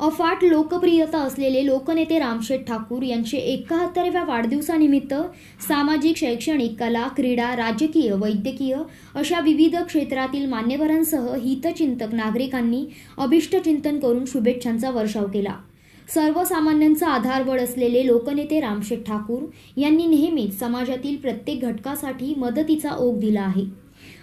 अफाट लोकप्रियता असलेले लोकनेते रामशेठ ठाकूर यांचे एकाहत्तराव्या वाढदिवसानिमित्त सामाजिक शैक्षणिक कला क्रीडा राजकीय वैद्यकीय अशा विविध क्षेत्रातील मान्यवरांसह हितचिंतक नागरिकांनी अभिष्टचिंतन करून शुभेच्छांचा वर्षाव केला. सर्वसामान्यांचा आधारवड असलेले लोकनेते रामशेठ ठाकूर यांनी नेहमीच समाजातील प्रत्येक घटकासाठी मदतीचा ओघ दिला आहे.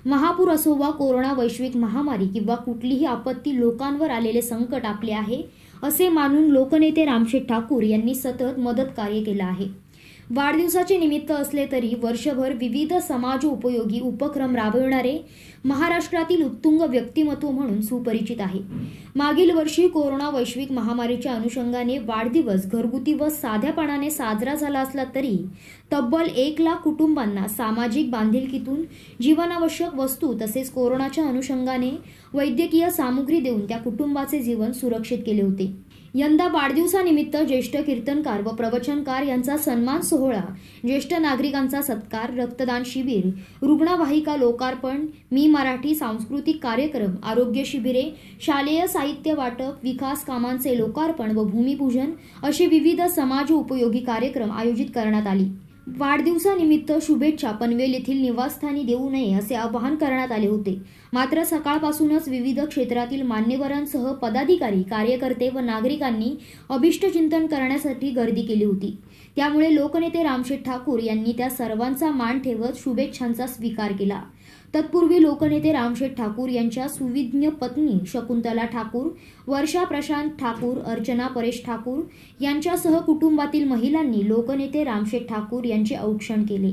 महापूर असो वा कोरोना वैश्विक महामारी किंवा कुठलीही आपत्ती लोकांवर आलेले संकट आपले आहे असे मानून लोकनेते रामशेठ ठाकूर यांनी सतत मदत कार्य केलं आहे. वाढदिवसाचे निमित्त असले तरी वर्षभर विविध समाज उपयोगी उपक्रम राबविणारे महाराष्ट्रातील उत्तुंग व्यक्तिमत्व म्हणून सुपरिचित आहे. मागील वर्षी कोरोना वैश्विक महामारीच्या अनुषंगाने वाढदिवस घरगुती व साध्यापणाने साजरा झाला असला तरी तब्बल एक लाख कुटुंबांना सामाजिक बांधिलकीतून जीवनावश्यक वस्तू तसेच कोरोनाच्या अनुषंगाने वैद्यकीय सामुग्री देऊन त्या कुटुंबाचे जीवन सुरक्षित केले होते. यंदा वाढदिवसानिमित्त ज्येष्ठ कीर्तनकार व प्रवचनकार यांचा सन्मान सोहळा ज्येष्ठ नागरिकांचा सत्कार रक्तदान शिबिर रुग्णवाहिका लोकार्पण मी मराठी सांस्कृतिक कार्यक्रम आरोग्य शिबिरे शालेय साहित्य वाटप विकास कामांचे लोकार्पण व भूमिपूजन असे विविध समाज उपयोगी कार्यक्रम आयोजित करण्यात आले. वाढदिवसानिमित्त शुभेच्छा पनवेल येथील निवासस्थानी देऊ नये असे आवाहन करण्यात आले होते. मात्र सकाळपासूनच विविध क्षेत्रातील मान्यवरांसह पदाधिकारी कार्यकर्ते व नागरिकांनी अभिष्टचिंतन करण्यासाठी गर्दी केली होती. त्यामुळे लोकनेते रामशेठ ठाकूर यांनी त्या सर्वांचा मान ठेवत शुभेच्छांचा स्वीकार केला. तत्पूर्वी लोकनेते रामशेठ ठाकूर यांच्या सुविज्ञ पत्नी शकुंतला ठाकूर वर्षा प्रशांत ठाकूर अर्चना परेश ठाकूर यांच्यासह कुटुंबातील महिलांनी लोकनेते रामशेठ ठाकूर यांचे औक्षण केले.